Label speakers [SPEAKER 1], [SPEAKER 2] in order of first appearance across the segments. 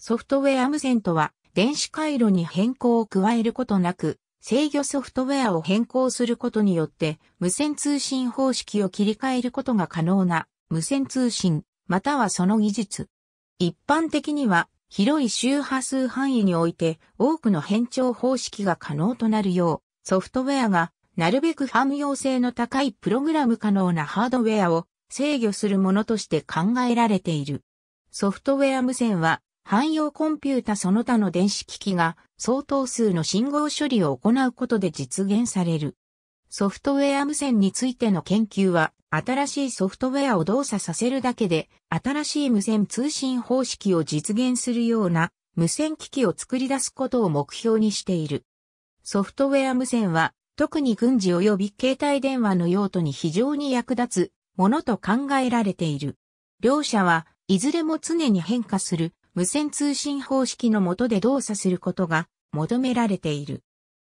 [SPEAKER 1] ソフトウェア無線とは、電子回路に変更を加えることなく、制御ソフトウェアを変更することによって、無線通信方式を切り替えることが可能な、無線通信、またはその技術。一般的には、広い周波数範囲において、多くの変調方式が可能となるよう、ソフトウェアが、なるべく汎用性の高いプログラム可能なハードウェアを制御するものとして考えられている。ソフトウェア無線は、汎用コンピュータその他の電子機器が相当数の信号処理を行うことで実現される。ソフトウェア無線についての研究は、新しいソフトウェアを動作させるだけで、新しい無線通信方式を実現するような無線機器を作り出すことを目標にしている。ソフトウェア無線は、特に軍事及び携帯電話の用途に非常に役立つものと考えられている。両者はいずれも常に変化する無線通信方式の下で動作することが求められている。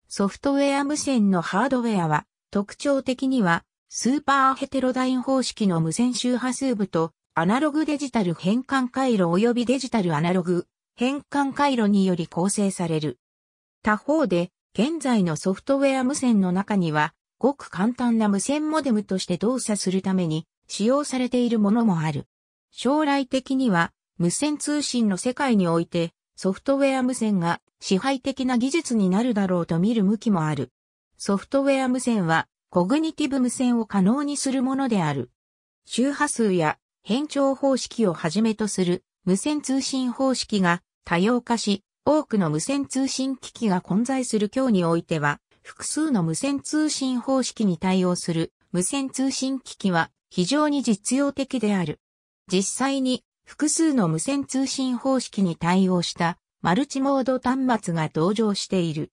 [SPEAKER 1] ソフトウェア無線のハードウェアは特徴的にはスーパーヘテロダイン方式の無線周波数部とアナログデジタル変換回路及びデジタルアナログ変換回路により構成される。他方で現在のソフトウェア無線の中にはごく簡単な無線モデムとして動作するために使用されているものもある。将来的には無線通信の世界においてソフトウェア無線が支配的な技術になるだろうと見る向きもある。ソフトウェア無線はコグニティブ無線を可能にするものである。周波数や変調方式をはじめとする無線通信方式が多様化し、多くの無線通信機器が混在する今日においては、複数の無線通信方式に対応する無線通信機器は非常に実用的である。実際に複数の無線通信方式に対応したマルチモード端末が登場している。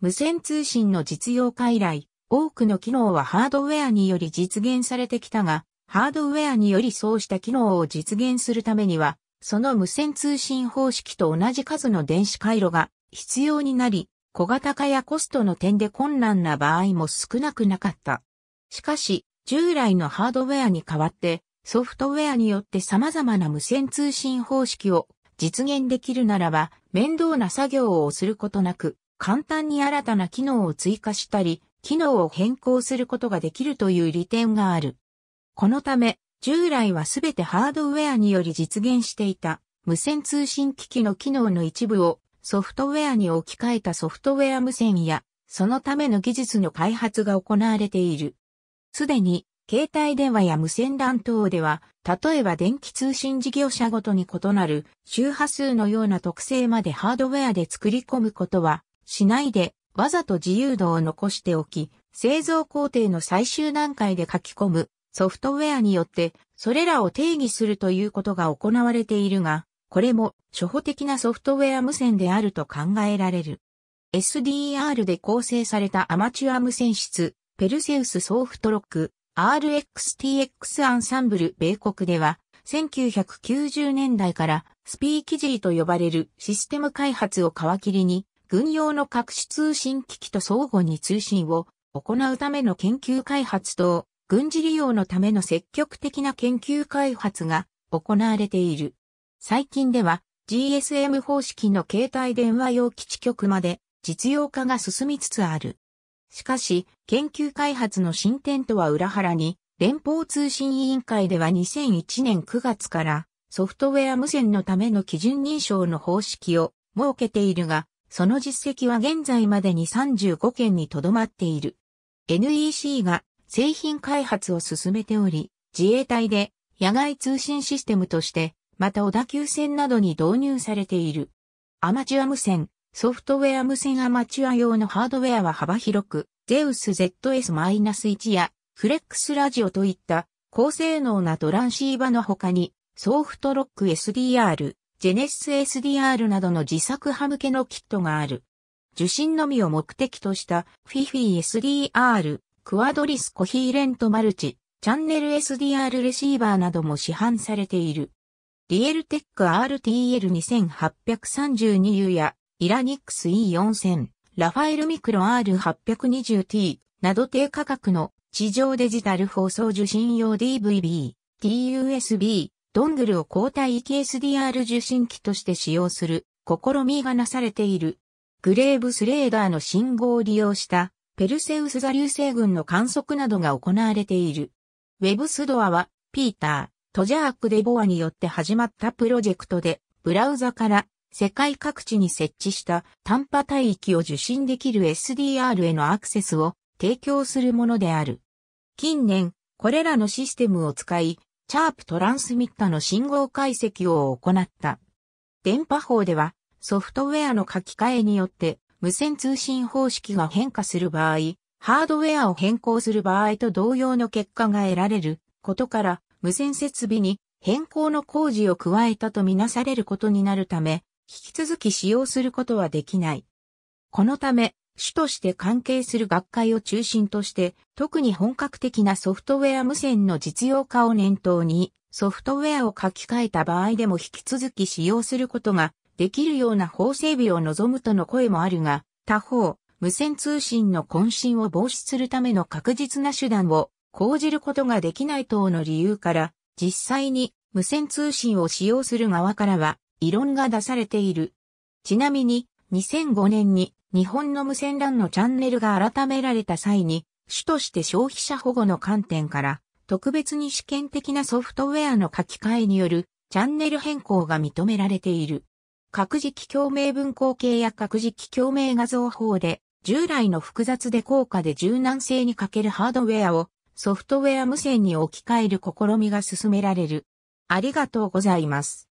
[SPEAKER 1] 無線通信の実用化以来、多くの機能はハードウェアにより実現されてきたが、ハードウェアによりそうした機能を実現するためには、その無線通信方式と同じ数の電子回路が必要になり、小型化やコストの点で困難な場合も少なくなかった。しかし、従来のハードウェアに代わって、ソフトウェアによって様々な無線通信方式を実現できるならば、面倒な作業をすることなく、簡単に新たな機能を追加したり、機能を変更することができるという利点がある。このため、従来はすべてハードウェアにより実現していた無線通信機器の機能の一部をソフトウェアに置き換えたソフトウェア無線や、そのための技術の開発が行われている。すでに携帯電話や無線 LAN 等では、例えば電気通信事業者ごとに異なる周波数のような特性までハードウェアで作り込むことはしないで、わざと自由度を残しておき、製造工程の最終段階で書き込むソフトウェアによってそれらを定義するということが行われているが、これも初歩的なソフトウェア無線であると考えられる。SDR で構成されたアマチュア無線室、ペルセウスソフトロック、RXTX アンサンブル米国では、1990年代からスピーキジーと呼ばれるシステム開発を皮切りに、軍用の各種通信機器と相互に通信を行うための研究開発と、軍事利用のための積極的な研究開発が行われている。最近では GSM 方式の携帯電話用基地局まで実用化が進みつつある。しかし、研究開発の進展とは裏腹に、連邦通信委員会では2001年9月からソフトウェア無線のための基準認証の方式を設けているが、その実績は現在までに35件にとどまっている。NEC が製品開発を進めており、自衛隊で野外通信システムとして、また小田急線などに導入されている。アマチュア無線、ソフトウェア無線アマチュア用のハードウェアは幅広く、ゼウス ZS-1 やフレックスラジオといった高性能なトランシーバの他に、ソフトロック SDR、ジェネシス SDR などの自作派向けのキットがある。受信のみを目的とした FIFI SDR、クワドリスコヒーレントマルチ、チャンネル SDR レシーバーなども市販されている。リエルテック RTL2832U やイラニックス E4000、ラファエルミクロ R820T など低価格の地上デジタル放送受信用 DVB、TUSB、ドングルを交代域 SDR 受信機として使用する試みがなされている。グレーブスレーダーの信号を利用したペルセウス座流星群の観測などが行われている。ウェブスドアはピーター、トジャーク・デボアによって始まったプロジェクトで、ブラウザから世界各地に設置した短波帯域を受信できる SDR へのアクセスを提供するものである。近年、これらのシステムを使い、チャープトランスミッタの信号解析を行った。電波法では、ソフトウェアの書き換えによって無線通信方式が変化する場合、ハードウェアを変更する場合と同様の結果が得られることから、無線設備に変更の工事を加えたとみなされることになるため、引き続き使用することはできない。このため、主として関係する学会を中心として、特に本格的なソフトウェア無線の実用化を念頭に、ソフトウェアを書き換えた場合でも引き続き使用することができるような法整備を望むとの声もあるが、他方、無線通信の渾身を防止するための確実な手段を講じることができない等の理由から、実際に無線通信を使用する側からは異論が出されている。ちなみに、2005年に日本の無線 LAN のチャンネルが改められた際に、主として消費者保護の観点から、特別に試験的なソフトウェアの書き換えによるチャンネル変更が認められている。各磁気共鳴文法系や各磁気共鳴画像法で、従来の複雑で高価で柔軟性に欠けるハードウェアをソフトウェア無線に置き換える試みが進められる。ありがとうございます。